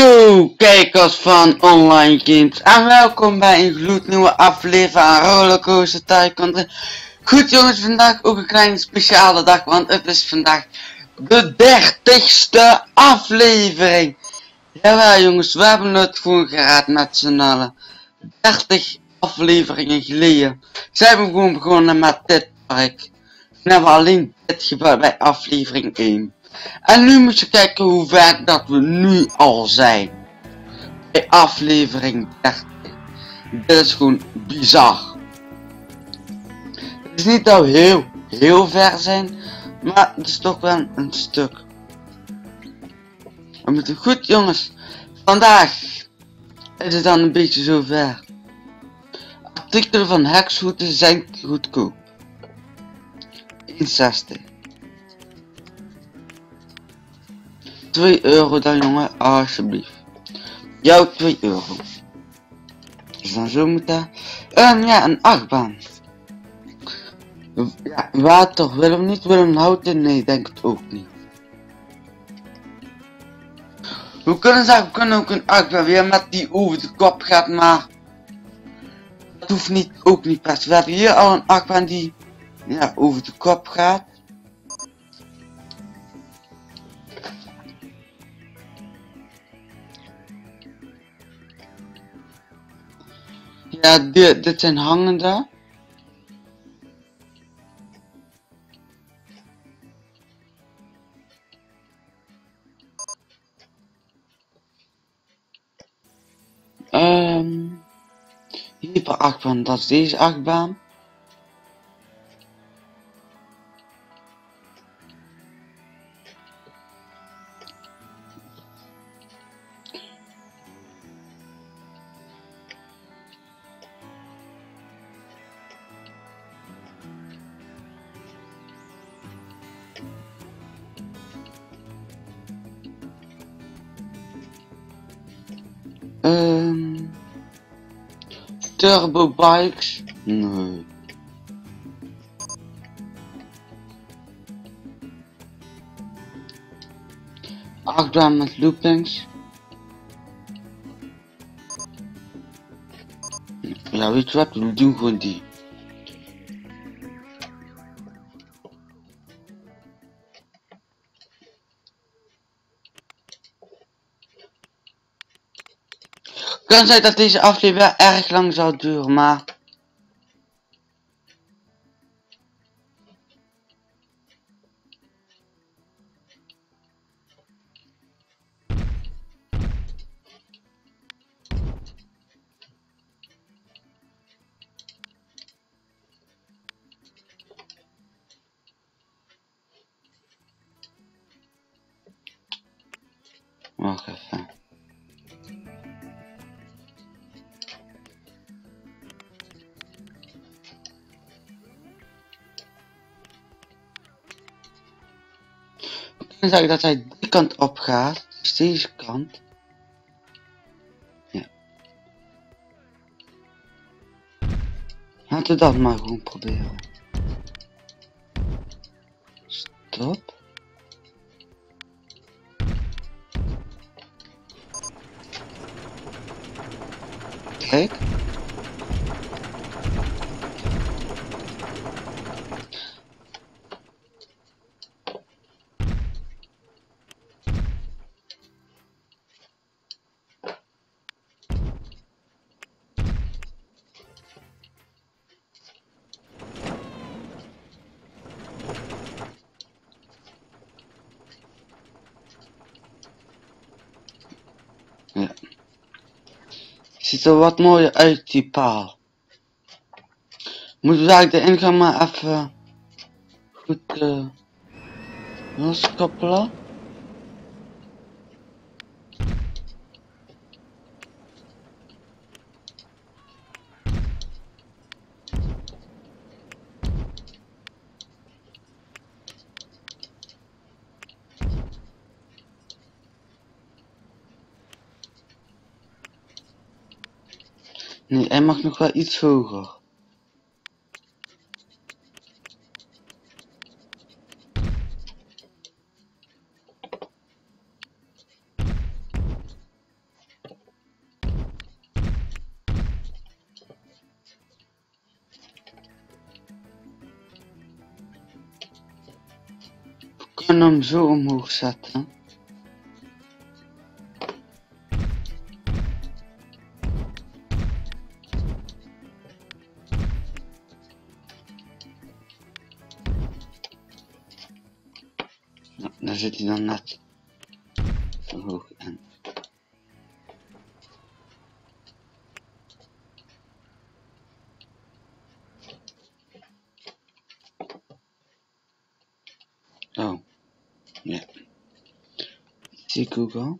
Yo, kijkers van Online Games en welkom bij een gloednieuwe aflevering van Rollercoaster Tycoon. Goed jongens, vandaag ook een kleine speciale dag, want het is vandaag de dertigste aflevering. Jawel jongens, we hebben het gewoon geraad met z'n allen. 30 afleveringen geleden zijn we gewoon begonnen met dit park. We hebben alleen dit gebeurd bij aflevering 1. En nu moet je kijken hoe ver dat we nu al zijn. Bij aflevering 30. Dit is gewoon bizar. Het is niet dat we heel, heel ver zijn. Maar het is toch wel een stuk. We moeten goed jongens. Vandaag is het dan een beetje zover. Artikelen van hekshoeden zijn goedkoop. 1,60 2 euro dan jongen, alsjeblieft. Jouw 2 euro. Dus dan zo moet dat. En ja, een achtbaan. Ja, water willen we niet, willen we houten? Nee, denk het ook niet. We kunnen zeggen, we kunnen ook een achtbaan weer met die over de kop gaat, maar dat hoeft niet, ook niet best. We hebben hier al een achtbaan die ja, over de kop gaat. Ja, dit, dit zijn hangende. Um, hyper achtbaan, dat is deze achtbaan. Um, turbo bikes? Nee. Achtbaan met loopings. Ja, weet je wat? We doen gewoon die. Kan zijn dat deze aflevering erg lang zal duren, maar... Zeg ik dat hij die kant op gaat. Dus deze kant. Ja. Laten we dat maar gewoon proberen. Stop. Kijk. Ja. Ziet er wat mooier uit, die paal. Moeten we eigenlijk de ingang maar even goed uh, loskoppelen. hij mag nog wel iets hoger. kan hem zo omhoog zetten. Zit hij dan net verhoogd in. Oh, ja. Zie Google.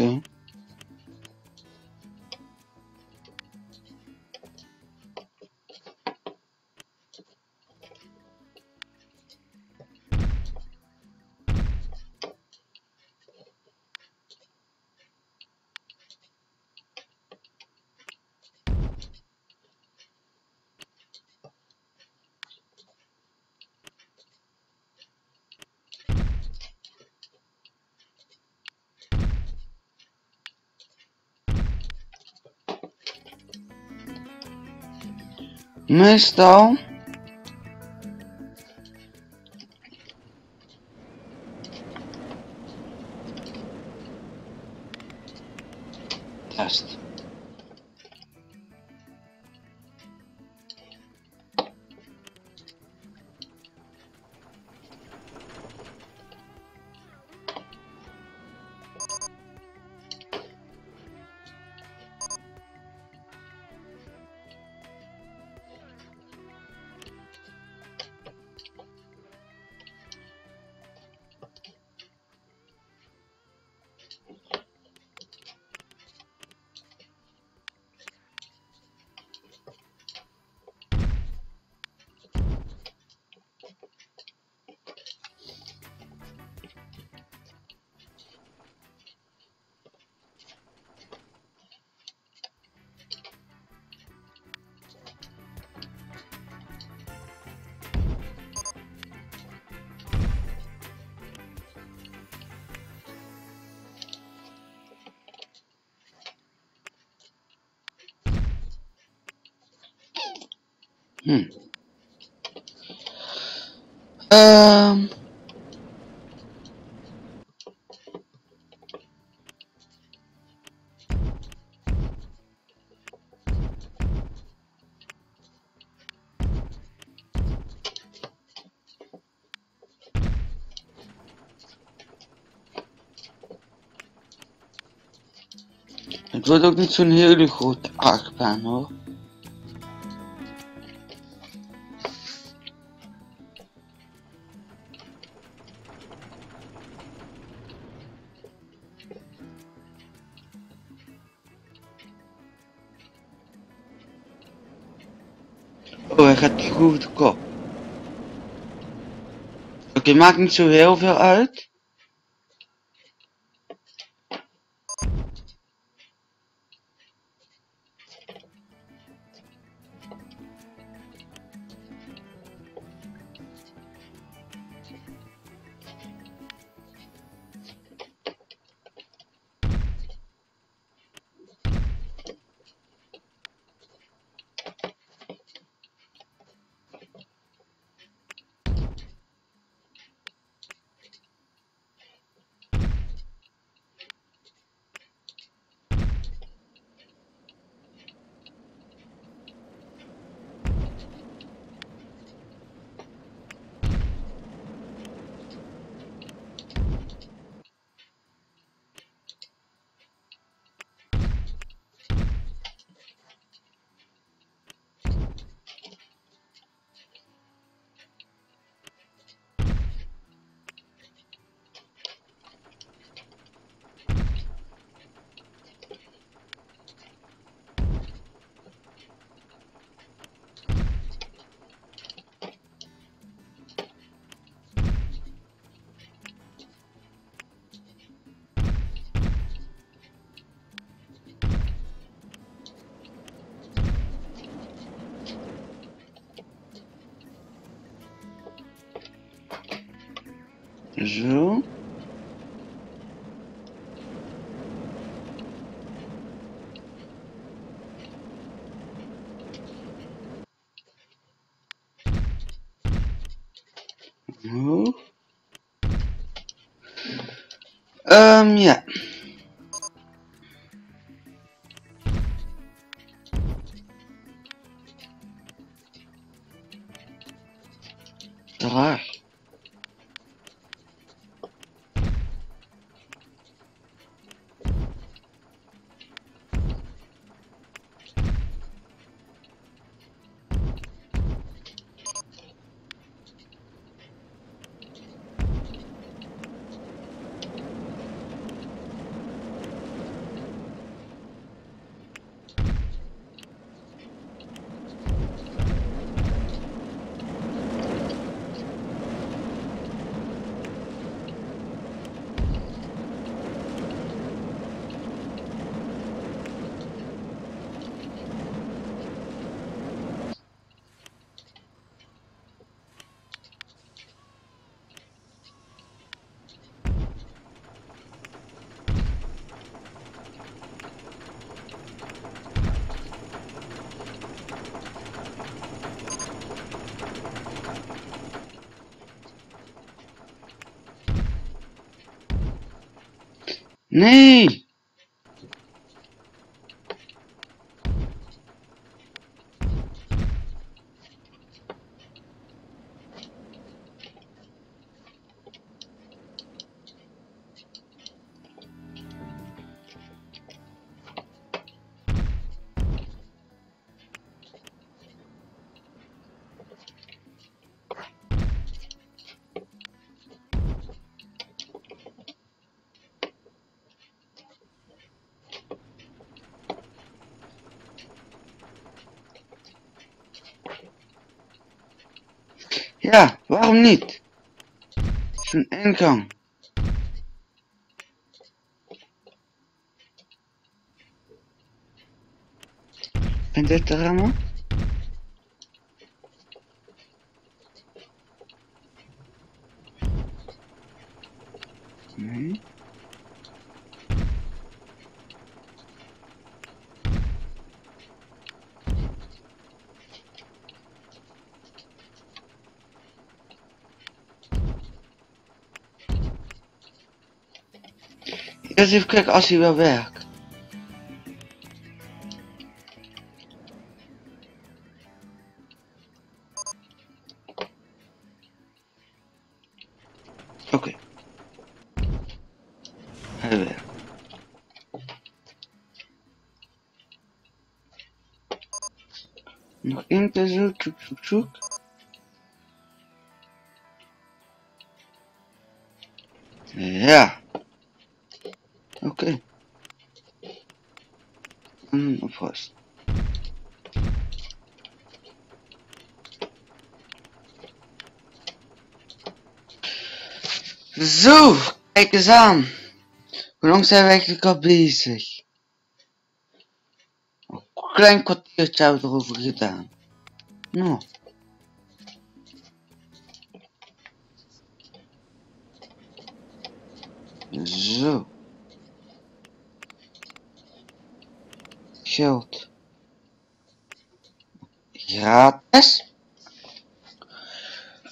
Oké. mas tal Hm. Ehm. Het wordt ook niet zo'n hele grote achtbaan hoor. Gaat over de kop. Oké, maakt niet zo heel veel uit. Zo. Omhoog. Um, ja. Nee! Ja, waarom niet? Zo'n ingang. En dit er allemaal? Nee. Eens even kijken als hij wel werkt. Hmm, opvast. Zo, kijk eens aan. Hoe lang zijn we eigenlijk al bezig? Een klein kwartiertje hebben we erover gedaan. Nou. Zo. Geld. Gratis?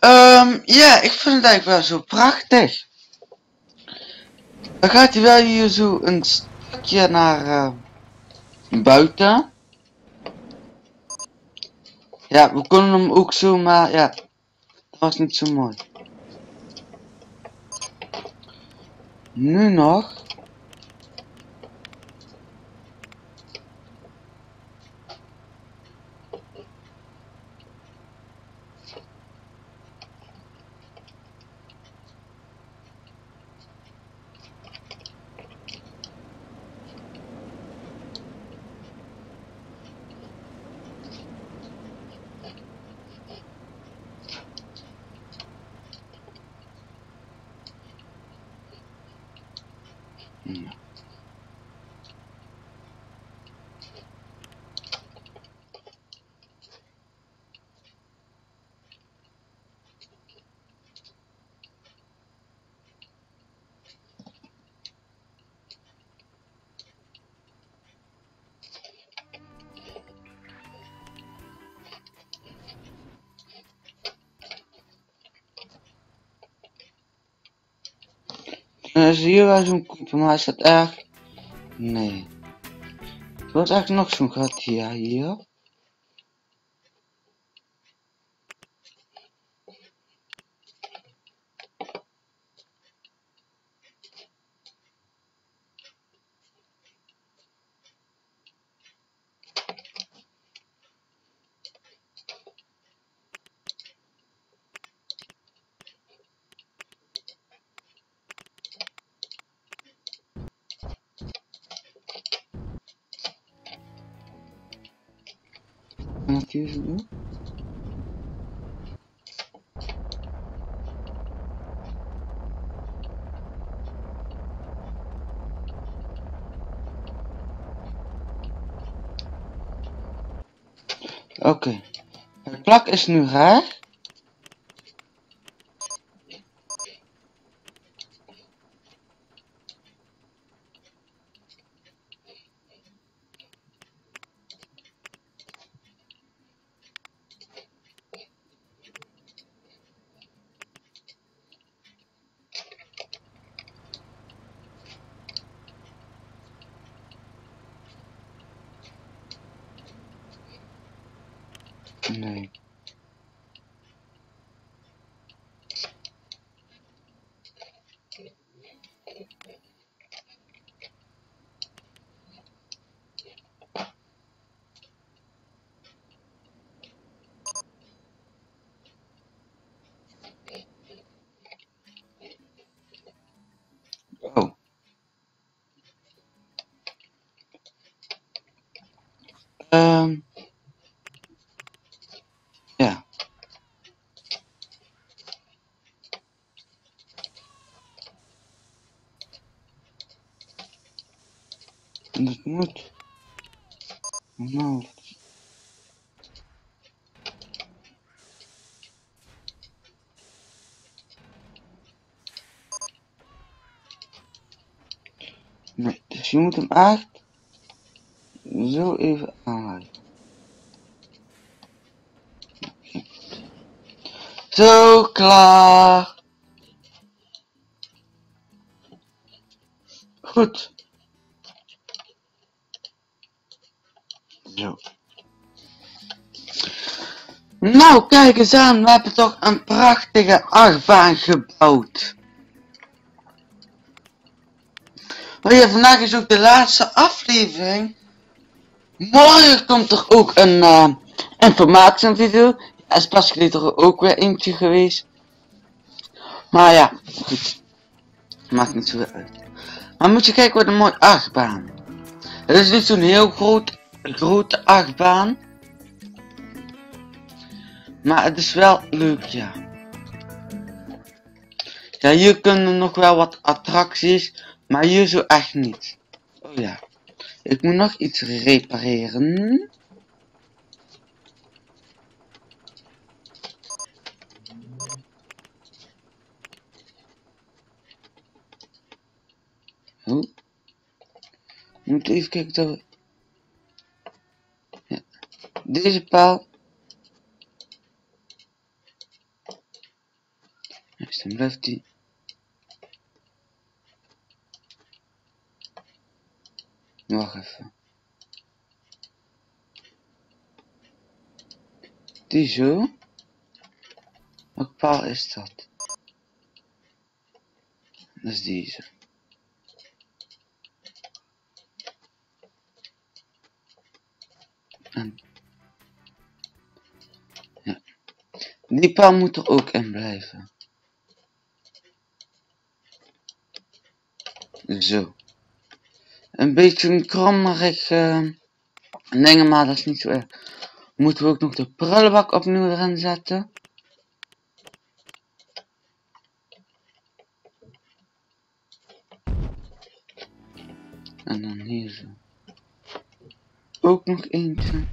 Um, ja, ik vind het eigenlijk wel zo prachtig. Dan gaat hij wel hier zo een stukje naar uh, buiten. Ja, we kunnen hem ook zo, maar ja, dat was niet zo mooi. Nu nog. Mm. Zie je wel zo'n koepel, maar is dat erg? Nee. Ik wil eigenlijk nog zo'n gat hier, hier. Oké. Het plak is nu raar. Nee. Oh. Um. Dat moet. Nou. Nee, dus je moet hem echt zo even aanhouden. Zo, klaar. Goed. Zo. Nou, kijk eens aan, we hebben toch een prachtige achtbaan gebouwd. Oh ja, vandaag is ook de laatste aflevering. Morgen komt er ook een uh, informatievideo. Er is pas geleden er ook weer eentje geweest. Maar ja, goed. Maakt niet zo uit. Maar moet je kijken wat een mooi achtbaan. Het is niet zo'n heel groot grote achtbaan. Maar het is wel leuk, ja. Ja, hier kunnen nog wel wat attracties, maar hier zo echt niet. Oh ja. Ik moet nog iets repareren. Oh. Moet even kijken dat we deze paal. Dus dan blijft die. Wacht even. Die zo. Welke paal is dat? Dat is deze. En Die paal moet er ook in blijven. Zo. Een beetje een krammerig uh, dingen, maar dat is niet zo erg. Moeten we ook nog de prullenbak opnieuw erin zetten. En dan hier zo. Ook nog eentje.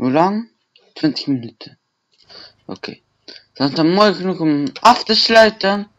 Hoe lang? 20 minuten. Oké. Okay. Dat is dan mooi genoeg om af te sluiten.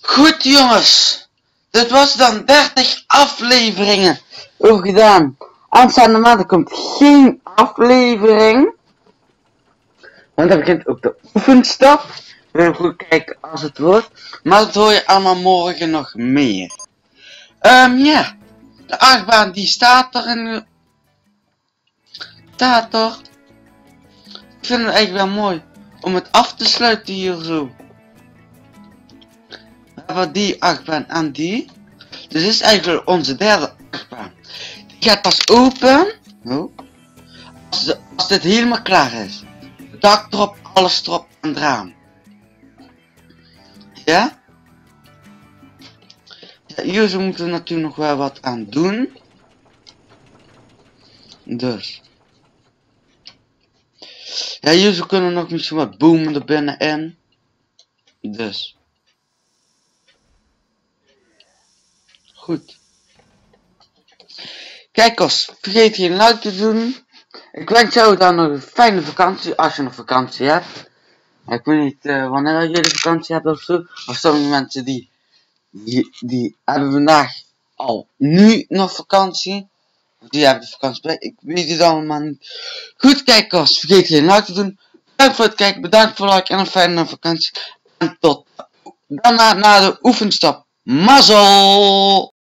Goed jongens. Dit was dan 30 afleveringen over gedaan. Aanstaande maand komt geen aflevering. Want dan begint ook de oefenstap. We goed kijken als het wordt. Maar dat hoor je allemaal morgen nog meer. Um, ja. De achtbaan die staat er en staat er. Ik vind het eigenlijk wel mooi om het af te sluiten hier zo. We hebben die achtbaan en die. Dus dit is eigenlijk onze derde achtbaan. Die gaat pas open. Als, als dit helemaal klaar is. Dak erop, alles erop en eraan. Ja? ja hier moeten we natuurlijk nog wel wat aan doen. Dus. Ja, hier zo kunnen nog misschien wat bomen er binnenin. Dus. Goed. Kijkers, vergeet geen like te doen. Ik wens jou dan nog een fijne vakantie, als je nog vakantie hebt. Ik weet niet uh, wanneer jullie vakantie hebben of zo. Of sommige mensen die, die, die hebben vandaag al nu nog vakantie. Die hebben de vakantie. Ik weet het allemaal niet. Goed kijkers, vergeet geen like te doen. Bedankt voor het kijken, bedankt voor het like en een fijne vakantie. En tot daarna na de oefenstap. Mazzel!